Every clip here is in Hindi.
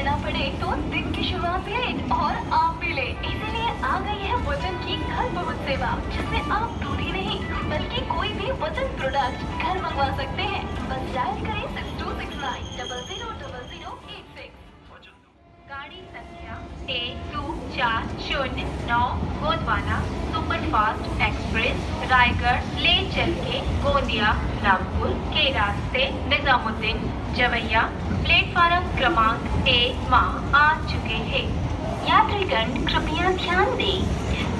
करना पड़े तो दिन की शुरुआत लेट और आप भी लेट इसीलिए आ गई है वज़न की घर पहुँच सेवा जिसमें आप दूध ही नहीं, बल्कि कोई भी वज़न प्रोडक्ट घर मंगवा सकते हैं। बस डायल करें six two six nine double zero double zero eight six गाड़ी संख्या एक दो चार शून्य नौ, गोदवाना। सुपरफास्ट एक्सप्रेस रायगढ़ ले चल के गोंदिया नागपुर के रास्ते निजामुद्दीन जवैया प्लेटफार्म क्रमांक एक माह आ चुके हैं। यात्रीगण, कृपया ध्यान दें।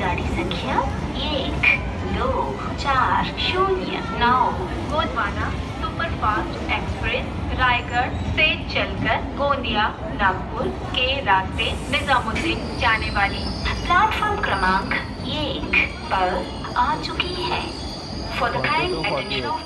गाड़ी संख्या एक, दो, चार, शून्य, नौ। गोदवाना सुपरफास्ट एक्सप्रेस, रायगढ़ से चलकर गोंदिया नागपुर के रास्ते निजामुद्दीन जाने वाली। प्लेटफॉर्म क्रमांक एक पल आ चुकी है। For the kind attention of